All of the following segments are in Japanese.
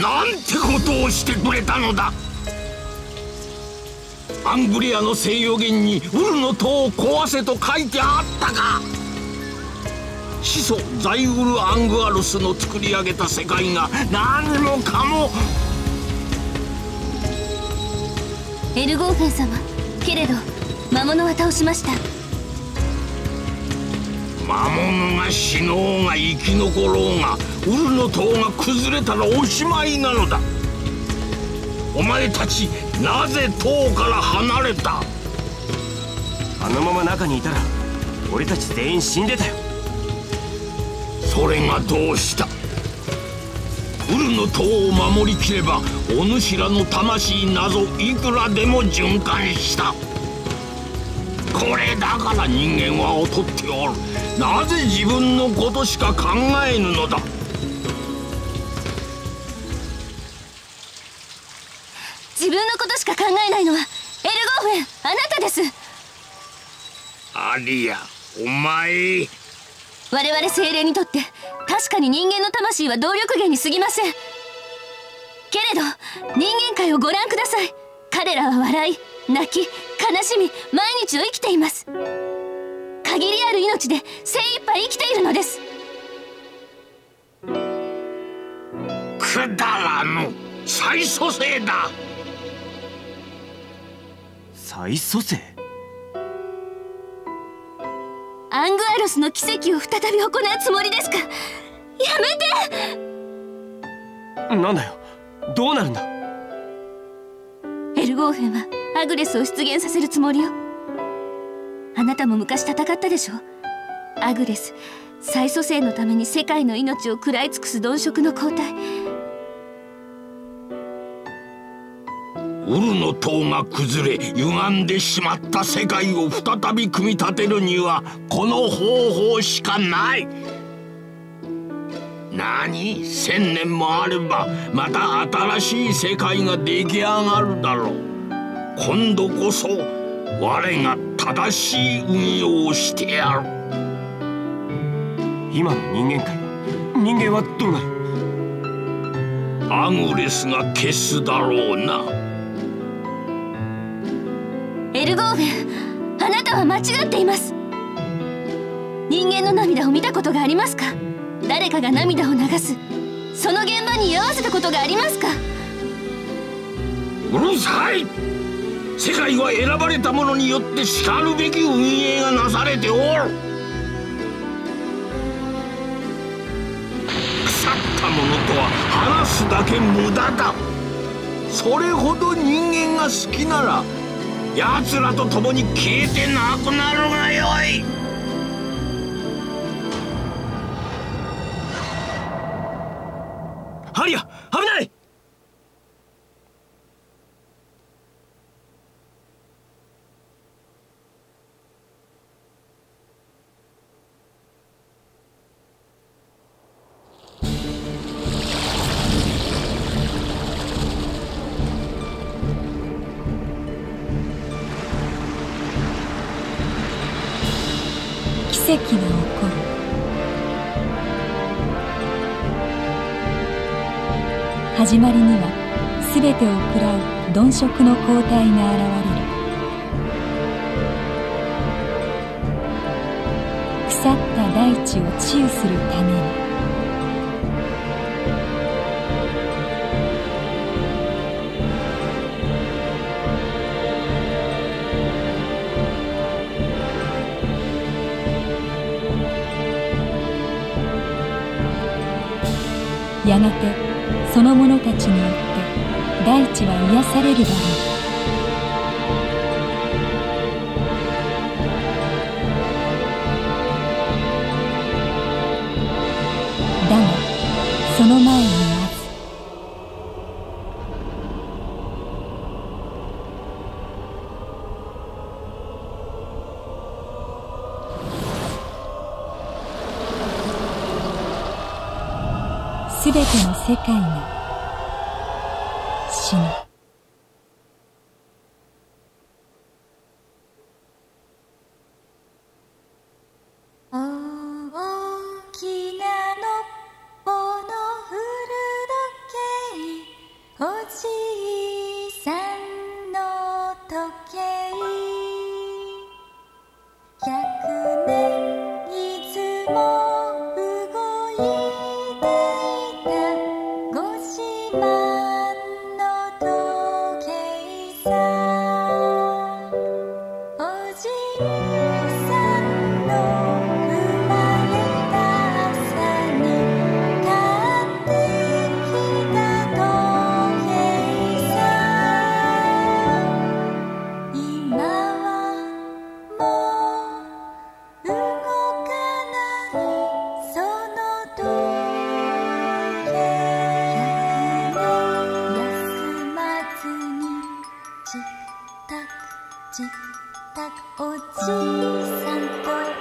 なんてことをしてくれたのだ。アングリアの西洋言にウルの塔を壊せと書いてあったか始祖ザイウル・アングアルスの作り上げた世界が何もかも。エルゴーフェン様けれど魔物は倒しました。魔物が死のうが生き残ろうがウルの塔が崩れたらおしまいなのだ。お前たちなぜ塔から離れた？あのまま中にいたら俺たち全員死んでたよ。それがどうした？ウルの塔を守りきればお主らの魂なぞいくらでも循環したこれだから人間は劣っておる。なぜ自分のことしか考えぬのだ？自分のことしか考えないのはエルゴーフェンあなたです。アリアお前。我々精霊にとって確かに人間の魂は動力源に過ぎません。けれど人間界をご覧ください。彼らは笑い泣き悲しみ毎日を生きています。限りある命で精一杯生きているのです。くだらぬ再蘇生だ。再蘇生？アングアロスの奇跡を再び行うつもりですか？やめて！なんだよ。どうなるんだ？エルゴーフェンはアグレスを出現させるつもりよ。あなたも昔戦ったでしょ？アグレス再蘇生のために世界の命を食らい尽くす鈍色の交代ウルの塔が崩れ歪んでしまった世界を再び組み立てるにはこの方法しかない。何？千年もあればまた新しい世界が出来上がるだろう。今度こそ我が正しい運用をしてやる。今の人間界人間はどうなる？アグレスが消すだろうな。エルゴーフェンあなたは間違っています。人間の涙を見たことがありますか？誰かが涙を流す。その現場に居合わせたことがありますか？うるさい世界は選ばれた者によってしかるべき運営がなされておる。腐ったものとは話すだけ無駄だ。それほど人間が好きなら奴らと共に消えてなくなるがよい。奇跡が起こる。始まりには全てを食らう鈍色の抗体が現れる。腐った大地を治癒するために。やがてその者たちによって大地は癒されるだろう。だがその前世界が死ぬ大きなのっぽの古時計。おじいさんの時計。おじいさんと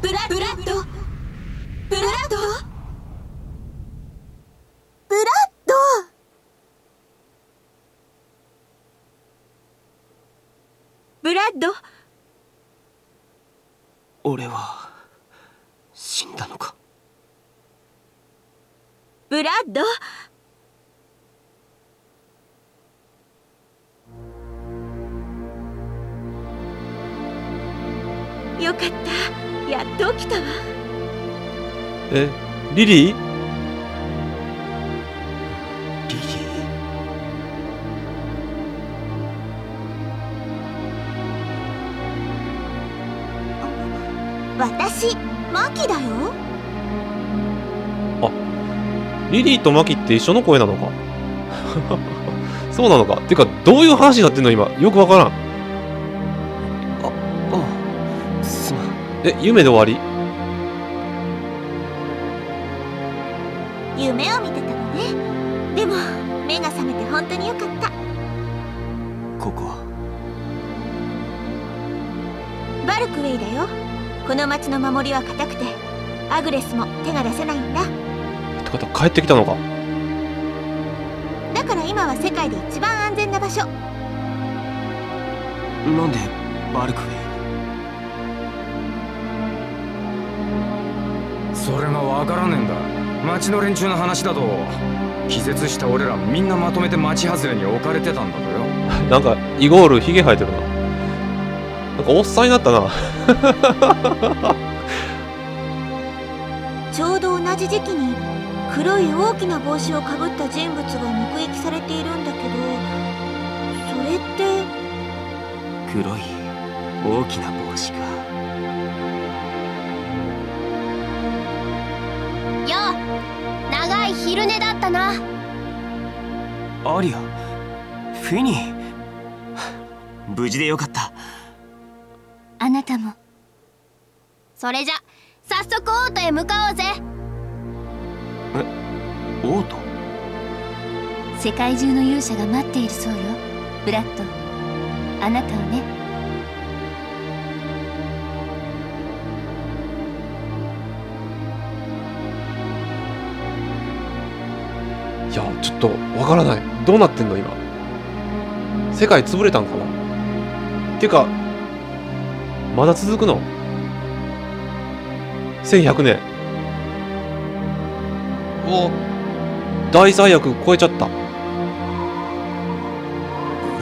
ブラブラッドブラッド。ブラッド？ブラッド？ブラッド？俺は死んだのか？ブラッド？よかったやっと起きたわ？えリリー？リリー？私マキだよ。リリーとマキって一緒の声なのか？そうなのか？てかどういう話になってんの今？よくわからんえ夢で終わり？夢を見てたのね。でも目が覚めて本当によかった。ここは？バルクウェイだよ。この町の守りは固くてアグレスも手が出せないんだ。ってことは帰ってきたのか？だから今は世界で一番安全な場所。なんでバルクウェイ？それが分からねえんだ。町の連中の話だと気絶した俺らみんなまとめて町外れに置かれてたんだとよ。なんかイゴールヒゲ生えてるな。なんかおっさんになったな。ちょうど同じ時期に黒い大きな帽子をかぶった人物が目撃されているんだけどそれって黒い大きな帽子か。よ。う長い昼寝だったな。アリアフィニー。無事でよかった。あなたも。それじゃ早速オートへ向かおうぜ。オート？世界中の勇者が待っているそうよブラッド。あなたをねとわからない。どうなってんの？今。世界潰れたんかな？てかまだ続くの？1100年。お大最悪超えちゃった。ブ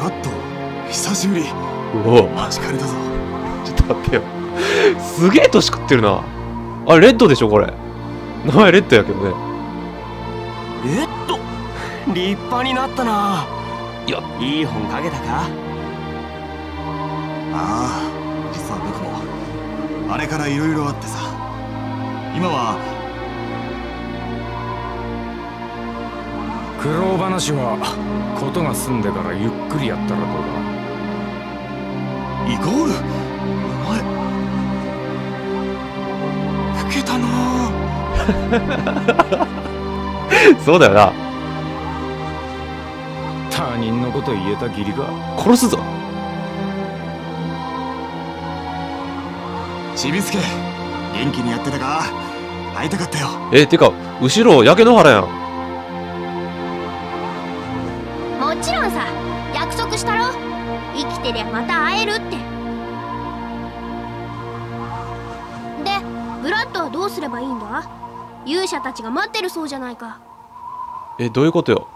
ラッド久しぶり。う。お待ちかねたぞ。ちょっと待ってよ。すげえ年食ってるな。あれレッドでしょ？これ。名前レッドやけどね立派になったな。いや。いい本書けたか？ああ実は僕も。あれから色々あってさ。今は。苦労話はことが済んでからゆっくりやったらどうイコール？お前。老けたな。そうだよな人のこと言えた義理か殺すぞ。ちびすけ元気にやってたか？会いたかったよ。えてか後ろ焼け野原やん。もちろんさ約束したろ。生きてりゃまた会えるって。でブラッドはどうすればいいんだ？勇者たちが待ってるそうじゃないか。えどういうことよ？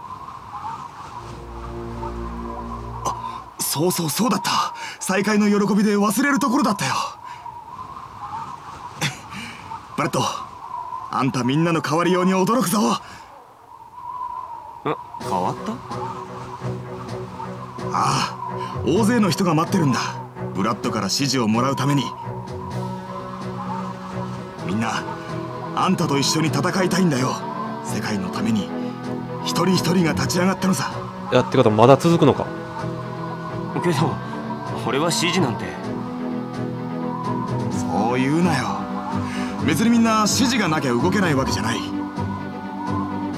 そうそうそうだった。再会の喜びで忘れるところだったよ。ブラッドあんたみんなの変わりように驚くぞ。ん変わった？ああ大勢の人が待ってるんだ。ブラッドから指示をもらうために。みんなあんたと一緒に戦いたいんだよ。世界のために一人一人が立ち上がったのさ。いやってことはまだ続くのか？けど俺は指示なんて。そう言うなよ。別にみんな指示がなきゃ動けないわけじゃない。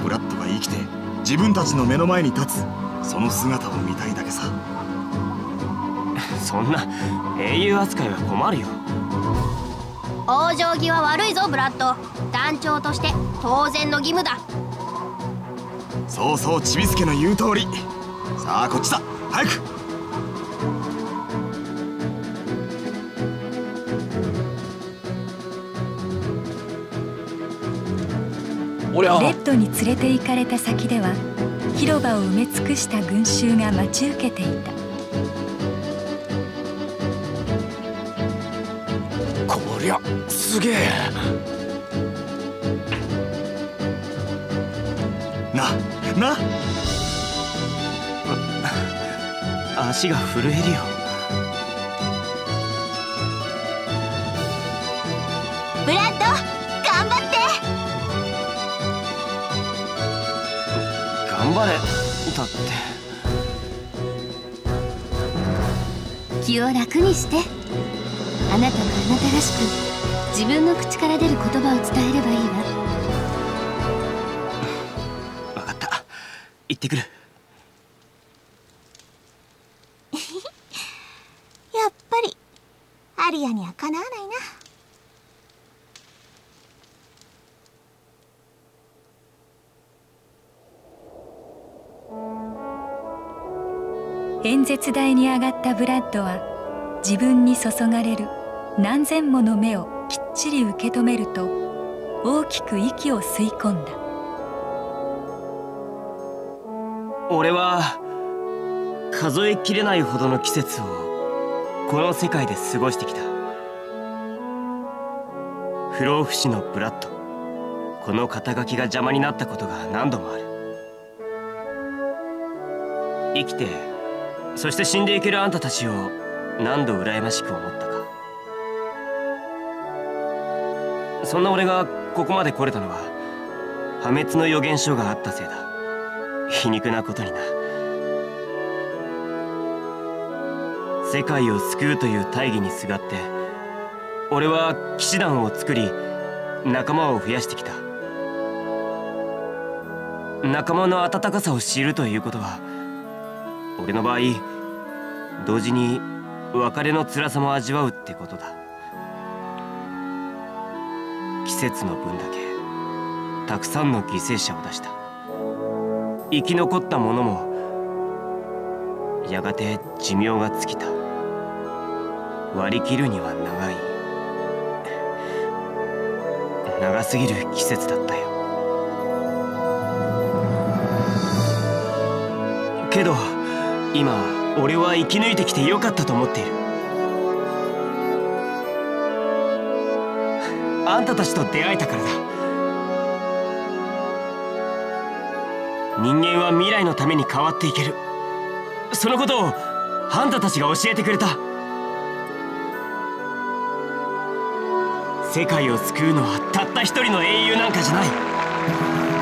ブラッドが生きて自分たちの目の前に立つその姿を見たいだけさ。そんな英雄扱いは困るよ。往生際悪いぞブラッド。団長として当然の義務だ。そうそうちびすけの言う通り。さあこっちだ。早くゃレッドに連れて行かれた先では広場を埋め尽くした群衆が待ち受けていた。こりゃすげえ。なな。足が震えるよ頑張れだって。気を楽にして。あなたはあなたらしく自分の口から出る言葉を伝えればいいわ。分かった。行ってくるやっぱりアリアにはかなわないな演説台に上がったブラッドは自分に注がれる何千もの目をきっちり受け止めると大きく息を吸い込んだ。俺は数えきれないほどの季節をこの世界で過ごしてきた。不老不死のブラッド。この肩書きが邪魔になったことが何度もある。生きてそして死んでいけるあんたたちを何度羨ましく思ったか。そんな俺がここまで来れたのは破滅の予言書があったせいだ。皮肉なことにな。世界を救うという大義にすがって俺は騎士団を作り仲間を増やしてきた。仲間の温かさを知るということは俺の場合同時に別れの辛さも味わうってことだ。季節の分だけたくさんの犠牲者を出した。生き残った者もやがて寿命が尽きた。割り切るには長い。長すぎる季節だったよ。けど今俺は生き抜いてきてよかったと思っている。あんたたちと出会えたからだ。人間は未来のために変わっていける。そのことをあんたたちが教えてくれた。世界を救うのはたった一人の英雄なんかじゃない。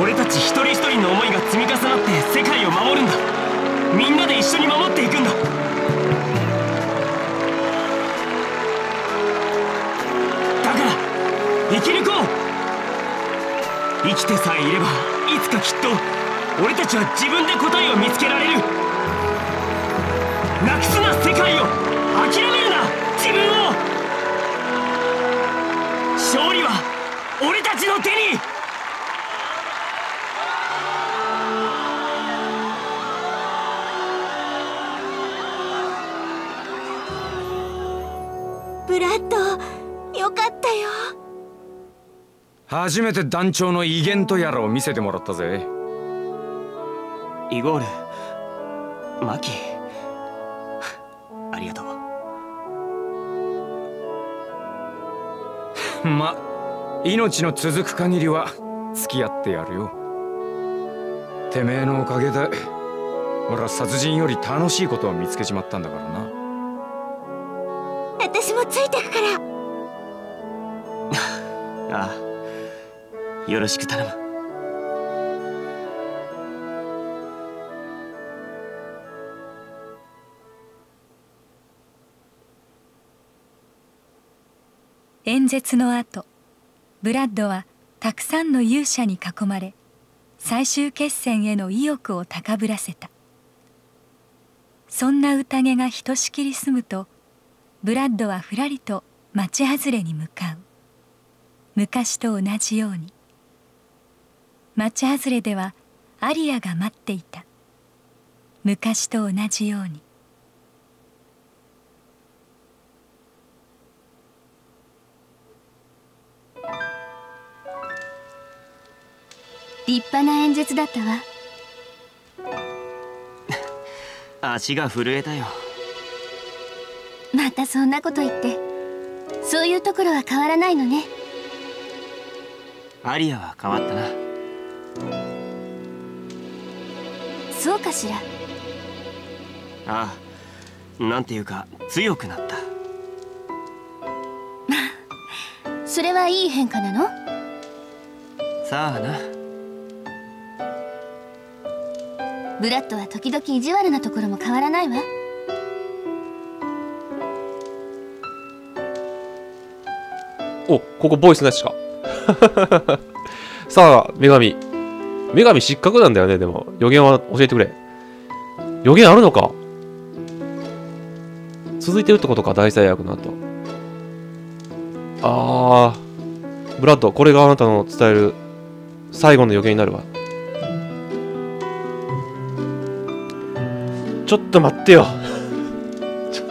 俺たち一人一人の思いが積み重なって世界を守るんだ。みんなで一緒に守っていくんだ。だから生き抜こう。生きてさえいればいつかきっと俺たちは自分で答えを見つけられる。なくすな世界を。諦めるな自分を。勝利は俺たちの手に。初めて団長の威厳とやらを見せてもらったぜ。イゴールマキ。ありがとう。ま命の続く限りは付き合ってやるよ。てめえのおかげで俺は殺人より楽しいことを見つけちまったんだからな。私もついてくから。ああよろしく頼む。演説の後ブラッドはたくさんの勇者に囲まれ最終決戦への意欲を高ぶらせた。そんな宴がひとしきり済むとブラッドはふらりと町外れに向かう。昔と同じように町外れではアリアが待っていた。昔と同じように。立派な演説だったわ。足が震えたよ。またそんなこと言って。そういうところは変わらないのね。アリアは変わったなうかしら。ああなんていうか強くなった。それはいい変化なの？さあな。ブラッドは時々意地悪なところも変わらないわ。おここボイスなしか。さあ女神女神失格なんだよねでも。予言は教えてくれ。予言あるのか？続いてるってことか大最悪の後。あー。ブラッドこれがあなたの伝える最後の予言になるわ。ちょっと待ってよ。ちょっ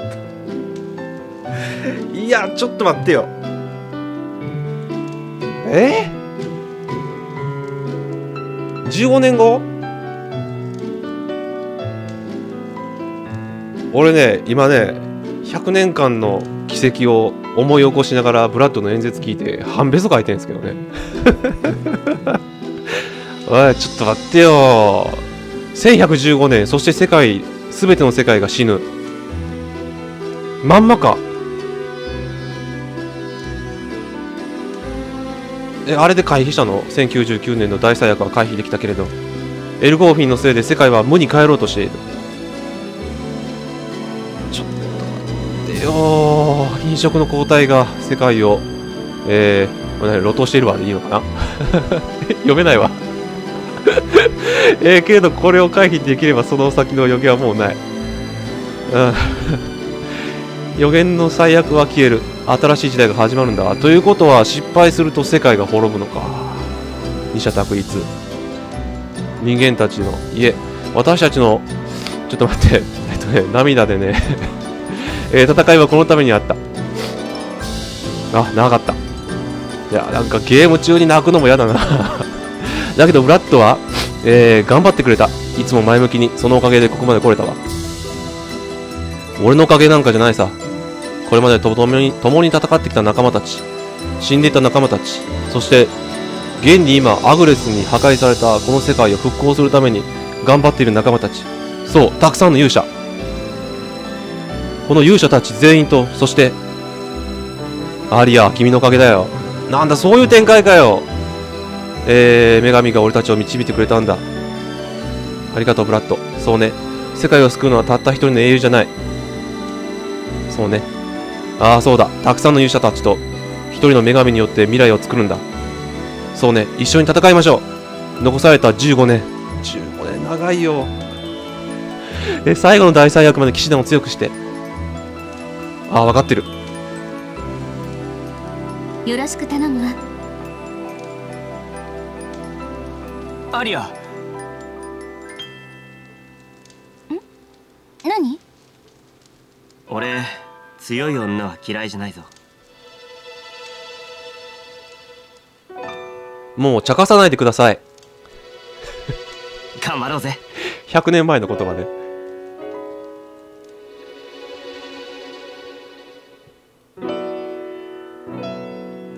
と。いやちょっと待ってよ。え？15年後？俺ね今ね100年間の奇跡を思い起こしながらブラッドの演説聞いて半べそ書いてるんですけどね。おいちょっと待ってよ。1115年そして世界全ての世界が死ぬ。まんまか。えあれで回避したの？1099年の大災悪は回避できたけれど。エルゴーフィンのせいで世界は無に帰ろうとしている。ちょっと待ってよ。飲食の交代が世界をえー、路頭しているわ。でいいのかな？読めないわ。えー、けれどこれを回避できればその先の予言はもうない。うん。予言の最悪は消える。新しい時代が始まるんだ。ということは失敗すると世界が滅ぶのか。二者択一。人間たちのいえ私たちのちょっと待って。えっとね涙でね。えー戦いはこのためにあった。あ長かった。いやなんかゲーム中に泣くのも嫌だな。だけどブラッドは、えー頑張ってくれた。いつも前向きにそのおかげでここまで来れたわ。俺のおかげなんかじゃないさ。これまで共に共に戦ってきた仲間たち死んでいた仲間たちそして現に今アグレスに破壊されたこの世界を復興するために頑張っている仲間たち。そうたくさんの勇者。この勇者たち全員とそしてアリア君のおかげだよ。なんだそういう展開かよ。えー、女神が俺たちを導いてくれたんだ。ありがとうブラッド。そうね。世界を救うのはたった一人の英雄じゃない。そうね。ああそうだ。たくさんの勇者たちと一人の女神によって未来を作るんだ。そうね。一緒に戦いましょう。残された15年。15年長いよ。え最後の大災悪まで騎士団を強くして。ああ分かってる。よろしく頼むわ。アリア。何？俺強い女は嫌いじゃないぞ。もう茶化さないでください。頑張ろうぜ。100年前の言葉で。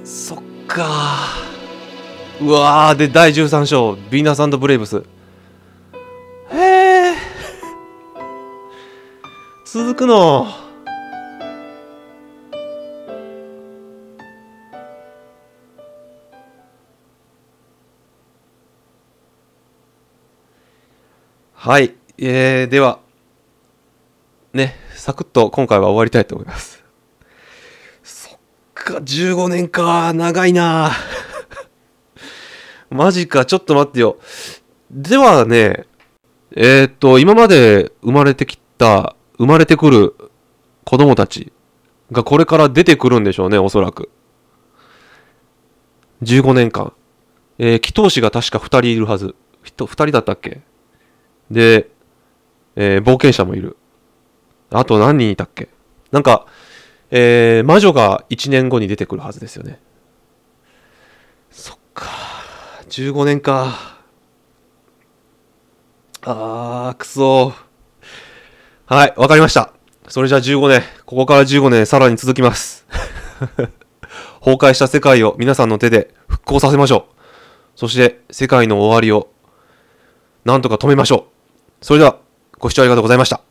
そっか。うわーで第13章ヴィーナスブレイブス。へえ続くのはい、えー、ではねサクッと今回は終わりたいと思います。そっか15年か。長いな。マジか。ちょっと待ってよ。ではねえー、っと今まで生まれてきた生まれてくる子供たちがこれから出てくるんでしょうねおそらく。15年間。えー、祈祷師が確か2人いるはず。2人だったっけ？で、えー冒険者もいる。あと何人いたっけ？なんか、えー魔女が1年後に出てくるはずですよね。そっか。15年か。あー、くそはい、わかりました。それじゃあ15年。ここから15年さらに続きます。崩壊した世界を皆さんの手で復興させましょう。そして世界の終わりをなんとか止めましょう。それでは、ご視聴ありがとうございました。